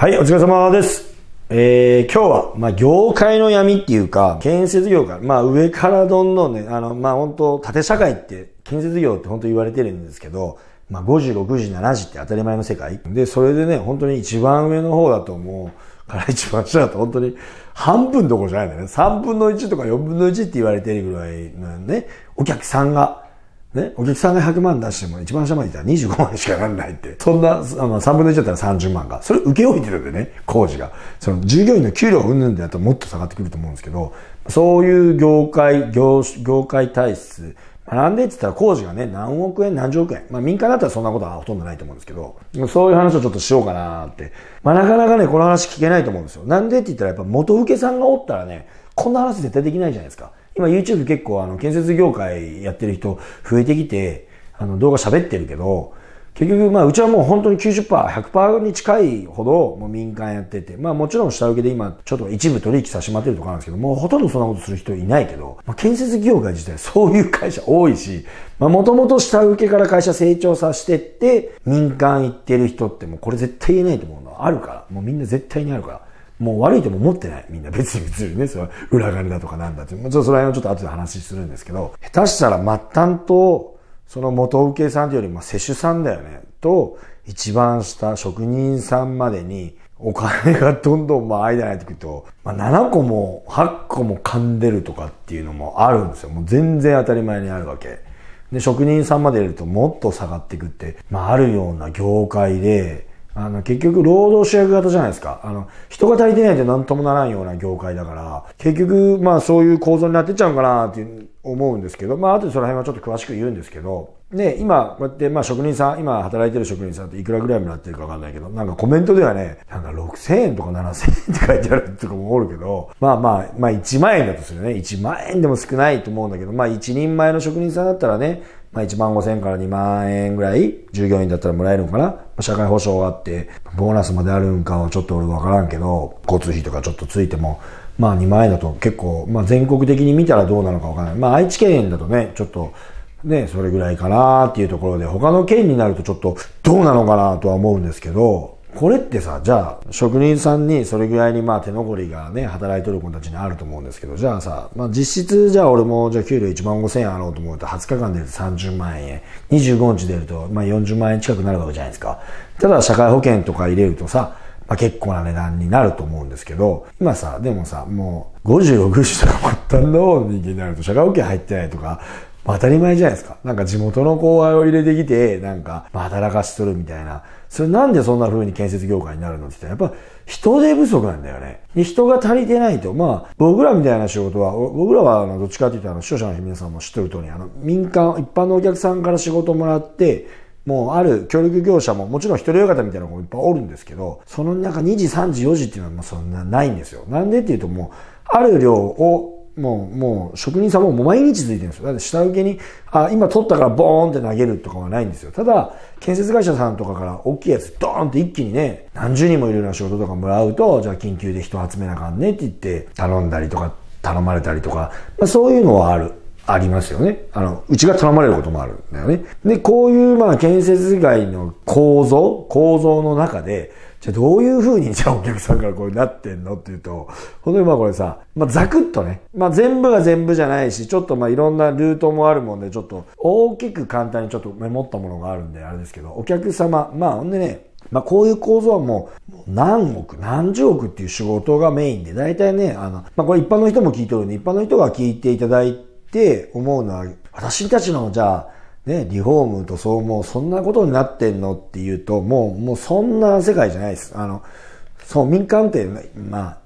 はい、お疲れ様です。えー、今日は、まあ、業界の闇っていうか、建設業界、まあ、上からどんどんね、あの、まあ、本当縦社会って、建設業って本当言われてるんですけど、まあ、5時、6時、7時って当たり前の世界。で、それでね、本当に一番上の方だともう、から一番下だと本当に半分どころじゃないんだよね。3分の1とか4分の1って言われてるぐらいのね、お客さんが、ね、お客さんが100万出しても一番下までいったら25万しかなんないって。そんな、あの、3分の1だったら30万が。それ受け置いてるんでね、工事が。その、従業員の給料云々でやったらもっと下がってくると思うんですけど、そういう業界、業、業界体質。なんでって言ったら工事がね、何億円、何十億円。まあ民間だったらそんなことはほとんどないと思うんですけど、そういう話をちょっとしようかなって。まあなかなかね、この話聞けないと思うんですよ。なんでって言ったらやっぱ元請けさんがおったらね、こんな話絶対できないじゃないですか。今 YouTube 結構あの建設業界やってる人増えてきて、あの動画喋ってるけど、結局まあうちはもう本当に90%、100%に近いほどもう民間やってて、まあもちろん下請けで今ちょっと一部取引させてもらってるとかなんですけど、もうほとんどそんなことする人いないけど、まあ建設業界自体そういう会社多いし、まあもともと下請けから会社成長させてって民間行ってる人ってもうこれ絶対言えないと思うのはあるから、もうみんな絶対にあるから。もう悪いとも思ってない。みんな別に別にね、それは裏金だとかなんだって。もちろんそれはちょっと後で話するんですけど、下手したら末端と、その元請けさんというよりも施主さんだよね。と、一番下、職人さんまでに、お金がどんどんまあ間に入ってくると、まあ7個も8個も噛んでるとかっていうのもあるんですよ。もう全然当たり前にあるわけ。で、職人さんまで入れるともっと下がっていくって、まああるような業界で、あの、結局、労働主役型じゃないですか。あの、人が足りてないと何ともならんような業界だから、結局、まあそういう構造になってっちゃうかなって思うんですけど、まあ後でその辺はちょっと詳しく言うんですけど、ね、今、こうやって、まあ職人さん、今働いてる職人さんっていくらぐらいもらってるかわかんないけど、なんかコメントではね、なんか6000円とか7000円って書いてあるとかもおるけど、まあまあ、まあ1万円だとするね。1万円でも少ないと思うんだけど、まあ一人前の職人さんだったらね、まあ1万5千から2万円ぐらい従業員だったらもらえるのかな？社会保障があって、ボーナスまであるんかはちょっと俺わからんけど、交通費とかちょっとついても、まあ2万円だと結構、まあ全国的に見たらどうなのかわからない。まあ愛知県だとね、ちょっと、ね、それぐらいかなっていうところで、他の県になるとちょっとどうなのかなとは思うんですけど、これってさ、じゃあ、職人さんにそれぐらいにまあ手残りがね、働いてる子たちにあると思うんですけど、じゃあさ、まあ実質じゃあ俺もじゃあ給料1万5千円あろうと思うと20日間出ると30万円、25日出るとまあ40万円近くなるわけじゃないですか。ただ社会保険とか入れるとさ、まあ、結構な値段になると思うんですけど、今さ、でもさ、もう50、60とか末端の人間になると社会保険入ってないとか、当たり前じゃないですか。なんか地元の後輩を入れてきて、なんか、まあ働かしとるみたいな。それなんでそんな風に建設業界になるのって言ったら、やっぱ人手不足なんだよね。人が足りてないと、まあ僕らみたいな仕事は、僕らはあのどっちかって言ったら視聴者の皆さんも知ってる通り、あの民間、一般のお客さんから仕事もらって、もうある協力業者ももちろん一人親方みたいなのもいっぱいおるんですけど、その中2時、3時、4時っていうのはもうそんなないんですよ。なんでっていうともう、ある量をもう、もう、職人さんももう毎日ついてるんですよ。だって下請けに、あ、今取ったからボーンって投げるとかはないんですよ。ただ、建設会社さんとかから大きいやつドーンって一気にね、何十人もいるような仕事とかもらうと、じゃあ緊急で人集めなあかんねって言って頼んだりとか、頼まれたりとか、まあそういうのはある。ありますよね。あの、うちが頼まれることもあるんだよね。で、こういう、まあ、建設街の構造、構造の中で、じゃあどういう風にじゃあお客さんからこうなってんのっていうと、本当にまあこれさ、まあざくっとね、まあ全部が全部じゃないし、ちょっとまあいろんなルートもあるもんで、ちょっと大きく簡単にちょっとメモったものがあるんであれですけど、お客様、まあほんでね、まあこういう構造はもう何億、何十億っていう仕事がメインで、大体ね、あの、まあこれ一般の人も聞いてるんで、一般の人が聞いていただいて思うのは、私たちのじゃあ、ね、リフォームとそうもうそんなことになってんのっていうと、もう、もうそんな世界じゃないです。あの、そう、民間って、まあ、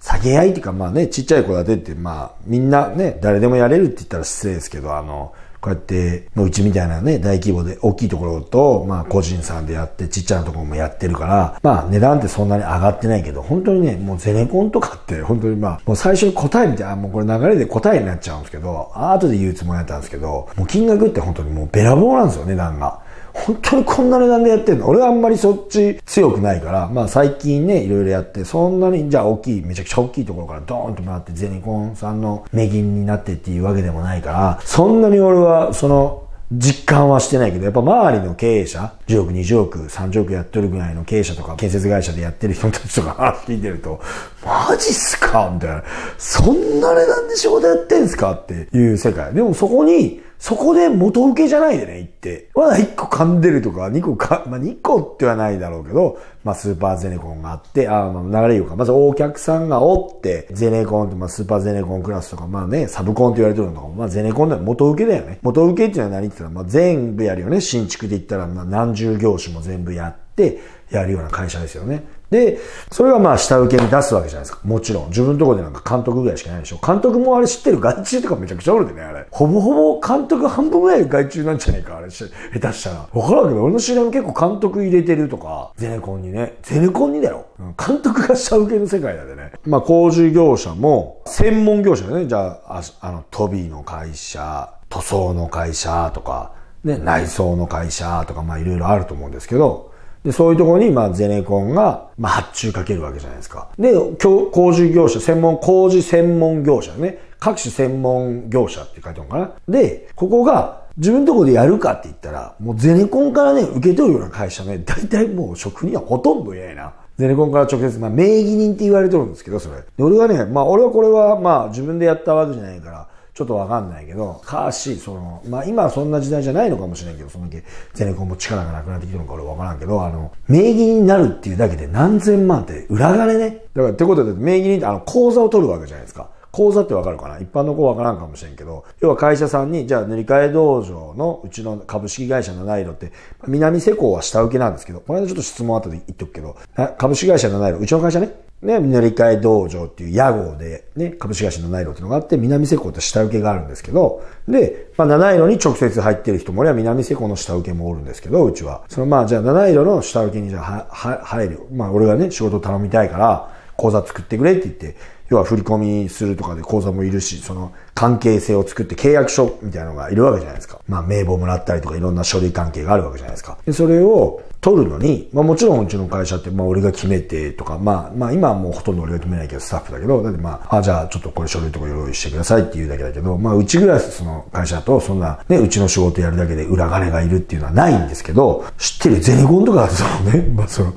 下げ合いっていうか、まあね、ちっちゃい子だてって、まあ、みんなね、誰でもやれるって言ったら失礼ですけど、あの、こうやって、まあうちみたいなね、大規模で、大きいところと、まあ、個人さんでやって、ちっちゃなところもやってるから、まあ、値段ってそんなに上がってないけど、本当にね、もうゼネコンとかって、本当にまあ、もう最初に答えみたいな、もうこれ流れで答えになっちゃうんですけど、後で言うつもりだったんですけど、もう金額って本当にもうべらぼうなんですよ、値段が。本当にこんな値段でやってんの？俺はあんまりそっち強くないから、まあ最近ね、いろいろやって、そんなに、じゃあ大きい、めちゃくちゃ大きいところからドーンと回ってゼネコンさんの値金になってっていうわけでもないから、そんなに俺はその実感はしてないけど、やっぱ周りの経営者、10億、20億、30億やってるぐらいの経営者とか、建設会社でやってる人たちとか聞いてると、マジっすか？みたいな。そんな値段で仕事やってんすか？っていう世界。でもそこに、そこで元請けじゃないでね、行って。まだ1個噛んでるとか、2個か、まあ、2個ってはないだろうけど、まあ、スーパーゼネコンがあって、あまあ、流れようか。まずお客さんがおって、ゼネコンって、まあ、スーパーゼネコンクラスとか、まあね、サブコンって言われてるのとかまあ、ゼネコンでは元請けだよね。元請けっていうのは何って言ったら、まあ、全部やるよね。新築で言ったら、まあ、何十業種も全部やって、やるような会社ですよね。で、それがまあ下請けに出すわけじゃないですか。もちろん。自分のとこでなんか監督ぐらいしかないでしょ。監督もあれ知ってる外注とかめちゃくちゃおるでね、あれ。ほぼほぼ監督半分ぐらい外注なんじゃないか、あれし。下手したら。わからんけど、俺の知り合いも結構監督入れてるとか、ゼネコンにね。ゼネコンにだよ。監督が下請けの世界だでね。まあ工事業者も、専門業者だね。じゃあ、あの、トビーの会社、塗装の会社とか、ね、内装の会社とか、まあいろいろあると思うんですけど、で、そういうところに、まあ、ゼネコンが、まあ、発注かけるわけじゃないですか。で、工事業者、専門、工事専門業者ね。各種専門業者って書いてあるのかな。で、ここが、自分のところでやるかって言ったら、もうゼネコンからね、受け取るような会社ね、大体もう職人はほとんどいないな。ゼネコンから直接、まあ、名義人って言われてるんですけど、それ。で、俺はね、まあ、俺はこれは、まあ、自分でやったわけじゃないから、ちょっとわかんないけど、かし、その、まあ今はそんな時代じゃないのかもしれんけど、その時、ゼネコンも力がなくなってきてるのか俺わからんけど、あの、名義になるっていうだけで何千万って裏金ね。だから、ってことで、名義人ってあの、口座を取るわけじゃないですか。口座ってわかるかな？一般の子わからんかもしれんけど、要は会社さんに、じゃあ塗り替え道場のうちの株式会社七色って、南施工は下請けなんですけど、この間ちょっと質問後で言っとくけど、株式会社七色、うちの会社ね、ね、乗り換え道場っていう屋号で、ね、株式会社七色っていうのがあって、南瀬港って下請けがあるんですけど、で、まあ、七色に直接入ってる人もおりゃ、南瀬港の下請けもおるんですけど、うちは。そのまあ、じゃあ七色の下請けにじゃあ、は、入るよ。まあ、俺がね、仕事頼みたいから、口座作ってくれって言って、要は振り込みするとかで口座もいるし、その関係性を作って契約書みたいなのがいるわけじゃないですか。まあ名簿もらったりとかいろんな書類関係があるわけじゃないですか。で、それを取るのに、まあもちろんうちの会社ってまあ俺が決めてとか、まあまあ今はもうほとんど俺が決めないけどスタッフだけど、だってまあ、あ、じゃあちょっとこれ書類とか用意してくださいっていうだけだけど、まあうちぐらいその会社だとそんなね、うちの仕事やるだけで裏金がいるっていうのはないんですけど、知ってるゼネコンとかそのね、まあその、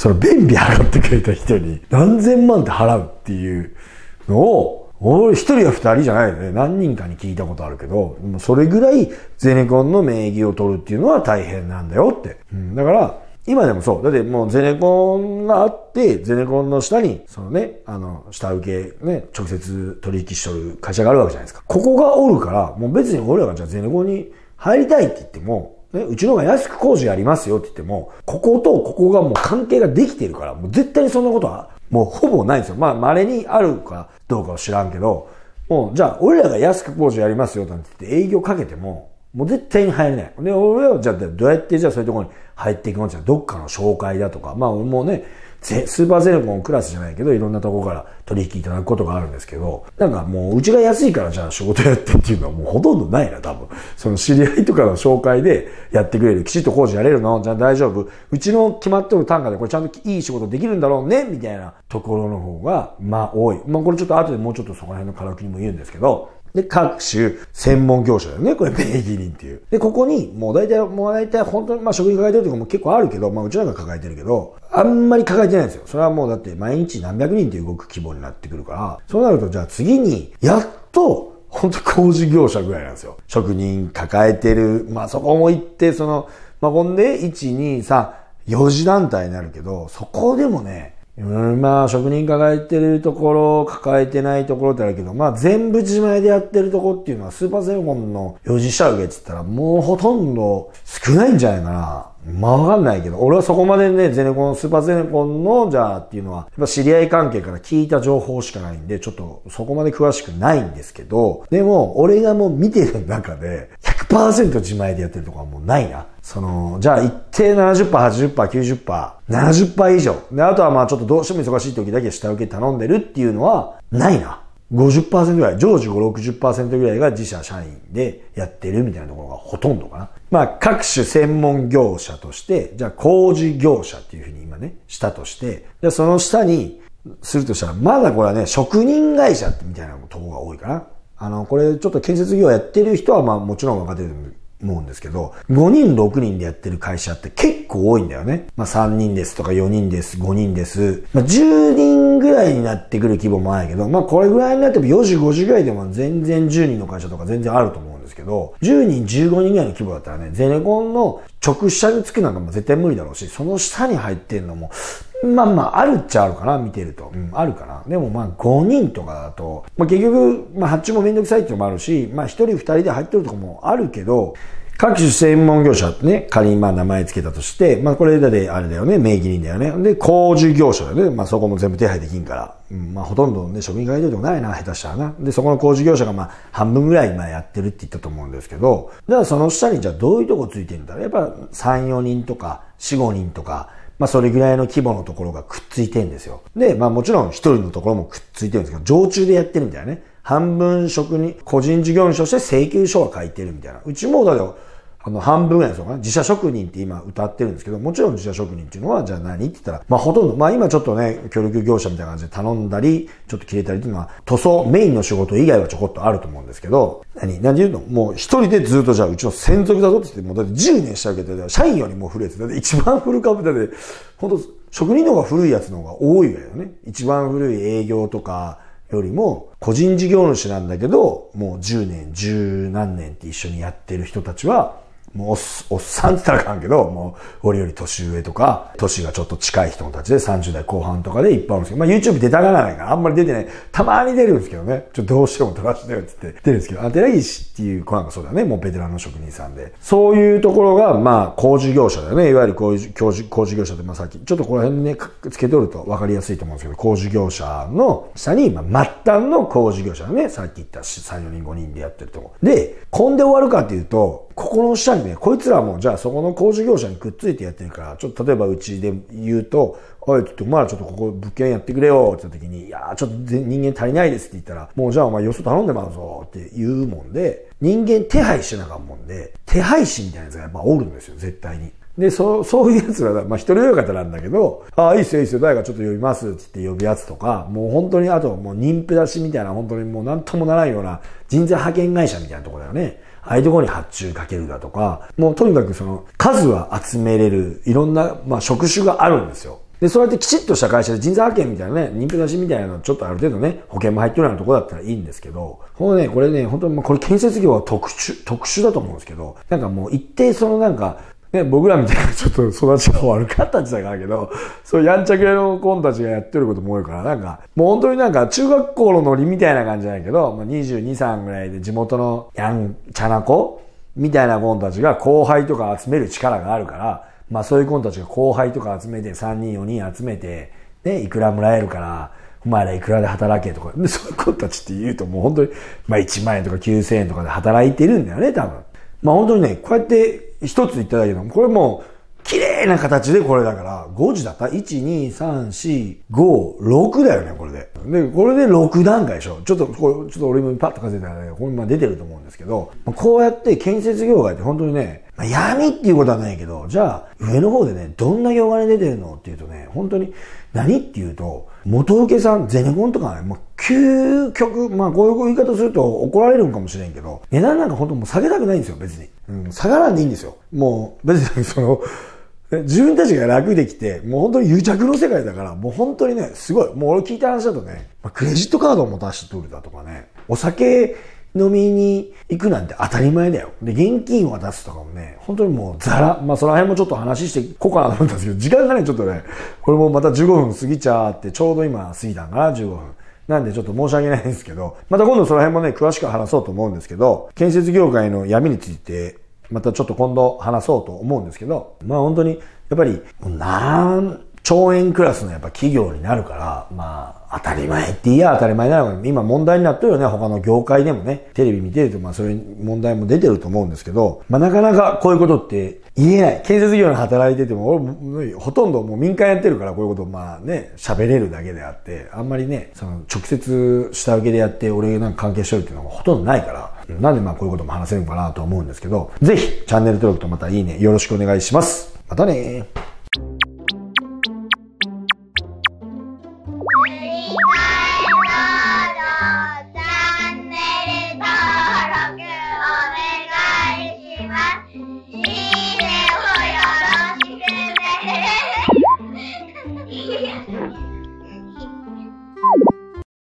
その便利払ってくれた人に何千万って払うっていうのを、俺一人や二人じゃないよね。何人かに聞いたことあるけど、もうそれぐらいゼネコンの名義を取るっていうのは大変なんだよって。うん、だから、今でもそう。だってもうゼネコンがあって、ゼネコンの下に、そのね、あの、下請け、ね、直接取引しとる会社があるわけじゃないですか。ここがおるから、もう別に俺らがじゃあゼネコンに入りたいって言っても、ね、うちのが安く工事やりますよって言っても、こことここがもう関係ができてるから、もう絶対にそんなことは、もうほぼないんですよ。まあ、稀にあるかどうかは知らんけど、もう、じゃあ、俺らが安く工事やりますよなんて言って営業かけても、もう絶対に入れない。で、俺はじゃあ、どうやってじゃあそういうところに入っていくのじゃどっかの紹介だとか、まあ、もうね、スーパーゼネコンクラスじゃないけど、いろんなとこから取引いただくことがあるんですけど、なんかもう、うちが安いからじゃあ仕事やってっていうのはもうほとんどないな、多分。その知り合いとかの紹介でやってくれる。きちっと工事やれるの？じゃあ大丈夫。うちの決まってる単価でこれちゃんといい仕事できるんだろうね？みたいなところの方が、まあ多い。まあこれちょっと後でもうちょっとそこら辺のカラオケにも言うんですけど、で、各種専門業者だよね。これ、名義人っていう。で、ここに、もう大体、もう大体、本当に、まあ、職員抱えてるとこも結構あるけど、まあ、うちらが抱えてるけど、あんまり抱えてないんですよ。それはもうだって、毎日何百人って動く規模になってくるから、そうなると、じゃあ次に、やっと、本当工事業者ぐらいなんですよ。職人抱えてる。まあ、そこも行って、その、まあ、ほんで、1、2、3、4次団体になるけど、そこでもね、うん、まあ、職人抱えてるところ、抱えてないところってあるけど、まあ、全部自前でやってるとこっていうのは、スーパーセレモンの四次下請けって言ったら、もうほとんど少ないんじゃないかな。まあわかんないけど、俺はそこまでね、ゼネコン、スーパーゼネコンの、じゃあっていうのは、やっぱ知り合い関係から聞いた情報しかないんで、ちょっとそこまで詳しくないんですけど、でも、俺がもう見てる中で、100%自前でやってるとこはもうないな。その、じゃあ一定70%、80%、90%、70%以上。で、あとはまあちょっとどうしても忙しい時だけ下請け頼んでるっていうのは、ないな。50%ぐらい、常時5、60%ぐらいが自社社員でやってるみたいなところがほとんどかな。まあ、各種専門業者として、じゃあ工事業者っていうふうに今ね、したとして、じゃその下にするとしたら、まだこれはね、職人会社みたいなところが多いかな。あの、これちょっと建設業やってる人はまあもちろん分かってる思うんですけど、5人、6人でやってる会社って結構多いんだよね。まあ3人ですとか4人です、5人です。まあ10人ぐらいになってくる規模もあるけど、まあこれぐらいになっても4時、5時ぐらいでも全然10人の会社とか全然あると思うですけど、10人、15人ぐらいの規模だったらね、ゼネコンの直射につくなんかも絶対無理だろうし、その下に入ってんのも、まあまあ、あるっちゃあるかな、見てると。うん、あるかな。でもまあ、5人とかだと、まあ結局、まあ発注もめんどくさいっていうのもあるし、まあ1人2人で入ってるとこもあるけど、各種専門業者ってね、仮にまあ名前つけたとして、まあこれだであれだよね、名義人だよね。で、工事業者だよね。まあそこも全部手配できんから。うん、まあほとんどね、職人会ともないな、下手したらな。で、そこの工事業者がまあ半分ぐらい今やってるって言ったと思うんですけど、じゃあその下にじゃあどういうとこついてるんだろうやっぱ3、4人とか4、5人とか、まあそれぐらいの規模のところがくっついてんですよ。で、まあもちろん一人のところもくっついてるんですけど、常駐でやってるみたいなね。半分職人、個人事業主として請求書は書いてるみたいな。うちもだよ、あの、半分ぐらいですよ自社職人って今歌ってるんですけど、もちろん自社職人っていうのは、じゃあ何って言ったら、まあほとんど、まあ今ちょっとね、協力業者みたいな感じで頼んだり、ちょっと切れたりっていうのは、塗装、メインの仕事以外はちょこっとあると思うんですけど、何何で言うのもう一人でずっとじゃあうちの専属だぞって言って、もうだって10年したわけで、社員よりも古いやつ。だって一番古株で、本当職人の方が古いやつの方が多いわよね。一番古い営業とか、よりも、個人事業主なんだけど、もう10年、10何年って一緒にやってる人たちは、もうおっおっさんって言ったらあかんけど、もう俺より年上とか、年がちょっと近い人たちで30代後半とかでいっぱいあるんですけど、まあ YouTube 出たがらないから、あんまり出てない。たまに出るんですけどね。ちょっとどうしても撮らせてよって言って出るんですけど、あ、寺岸っていう子なんかそうだね。もうベテランの職人さんで。そういうところが、まあ工事業者だよね。いわゆる工事工事工事業者で、まあさっき、ちょっとこの辺にね、つけとると分かりやすいと思うんですけど、工事業者の下に、まあ末端の工事業者だね。さっき言った3、4人、5人でやってるとこ。で、こんで終わるかっていうと、ここの下にね、こいつらも、じゃあそこの工事業者にくっついてやってるから、ちょっと例えばうちで言うと、おい、ちょっとお前らちょっとここ物件やってくれよって言った時に、いやーちょっと人間足りないですって言ったら、もうじゃあお前よそ頼んでまうぞって言うもんで、人間手配しなかんもんで、手配師みたいなやつがやっぱおるんですよ、絶対に。で、そう、そういうやつら、まあ一人よ方なんだけど、ああ、いいっすよ、いいっすよ、誰かちょっと呼びますって言って呼ぶやつとか、もう本当にあともう妊婦出しみたいな、本当にもうなんともならんような人材派遣会社みたいなとこだよね。ああいうところに発注かけるだとか、もうとにかくその数は集めれる、いろんな、まあ職種があるんですよ。で、そうやってきちっとした会社で人材派遣みたいなね、妊婦出しみたいなのちょっとある程度ね、保険も入ってるようなところだったらいいんですけど、このね、これね、本当に、まあ、これ建設業は特殊、特殊だと思うんですけど、なんかもう一定そのなんか、ね、僕らみたいなちょっと育ちが悪かった時代があるけど、そうやんちゃ系の子たちがやってることも多いから、なんか、もう本当になんか中学校のノリみたいな感じじゃないけど、まあ、22、3ぐらいで地元のやんちゃな子みたいな子たちが後輩とか集める力があるから、まあそういう子たちが後輩とか集めて3人4人集めて、ね、いくらもらえるから、お前らいくらで働けとか、そういう子たちって言うともう本当に、まあ1万円とか9000円とかで働いてるんだよね、多分。まあ本当にね、こうやって一つ言っただけでも、これもう、綺麗な形でこれだから、5時だった ?1、2、3、4、5、6だよね、これで。で、これで6段階でしょ。ちょっと、これ、ちょっと俺もパッと数えたらね、これま出てると思うんですけど、こうやって建設業界って本当にね、まあ、闇っていうことはないけど、じゃあ、上の方でね、どんな業界で出てるのっていうとね、本当に、何っていうと、元請けさん、ゼネコンとかね、もう究極、まあこういう言い方すると怒られるんかもしれんけど、値段なんか本当もう下げたくないんですよ、別に。うん、下がらんでいいんですよ。もう、別に その、自分たちが楽できて、もう本当に癒着の世界だから、もう本当にね、すごい。もう俺聞いた話だとね、まあ、クレジットカードを持たして取るだとかね、お酒飲みに行くなんて当たり前だよ。で、現金を渡すとかもね、本当にもうザラ。まあその辺もちょっと話していこうかなと思ったんですけど、時間がね、ちょっとね、これもまた15分過ぎちゃって、ちょうど今過ぎたんかな、15分。なんでちょっと申し訳ないんですけど、また今度その辺もね、詳しく話そうと思うんですけど、建設業界の闇について、またちょっと今度話そうと思うんですけど、まあ本当に、やっぱり、なん兆円クラスのやっぱ企業になるから、まあ、当たり前って言いや当たり前なのが、今問題になってるよね、他の業界でもね。テレビ見てると、まあそういう問題も出てると思うんですけど、まあなかなかこういうことって言えない。建設業に働いてても、俺ほとんどもう民間やってるからこういうことまあね、喋れるだけであって、あんまりね、その直接下請けでやって俺なんか関係してるっていうのはほとんどないから、なんでまあこういうことも話せるのかなと思うんですけど、ぜひチャンネル登録とまたいいねよろしくお願いします。またね